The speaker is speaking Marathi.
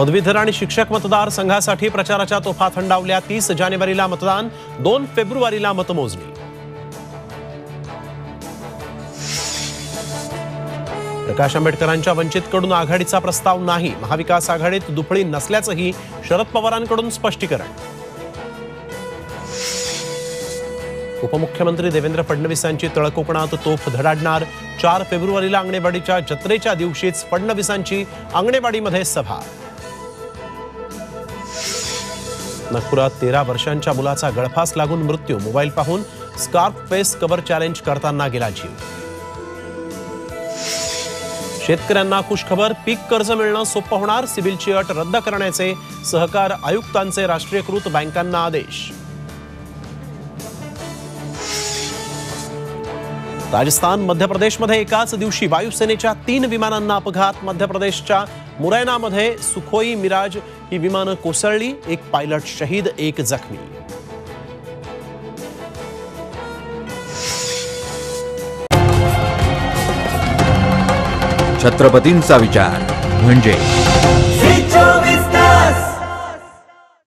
पदवीधर आणि शिक्षक मतदारसंघासाठी प्रचाराच्या तोफा थंडावल्या तीस जानेवारीला मतदान दोन फेब्रुवारीला मतमोजणी. प्रकाश आंबेडकरांच्या वंचितकडून आघाडीचा प्रस्ताव नाही. महाविकास आघाडीत दुफळी नसल्याचंही शरद पवारांकडून स्पष्टीकरण. उपमुख्यमंत्री देवेंद्र फडणवीसांची तळकोकणात तोफ धडाडणार. चार फेब्रुवारीला अंगणेवाडीच्या जत्रेच्या दिवशीच फडणवीसांची अंगणेवाडीमध्ये सभा. नागपुरात तेरा वर्षांच्या मुलाचा गळफास लागून मृत्यू मोबाईल पाहून स्कार्फ फेस कव्हर चॅलेंज करताना गेला जीव. शेतकऱ्यांना खुशखबर पीक कर्ज मिळणं सोपं होणार सिबिलची अट रद्द करण्याचे सहकार आयुक्तांचे राष्ट्रीयकृत बँकांना आदेश. राजस्थान मध्य प्रदेशमध्ये एकाच दिवशी वायुसेनेच्या तीन विमानांना अपघात मध्य प्रदेशच्या मुरैनामध्ये सुखोई मिराज ही विमानं कोसळली एक पायलट शहीद एक जखमी. छत्रपतींचा विचार म्हणजे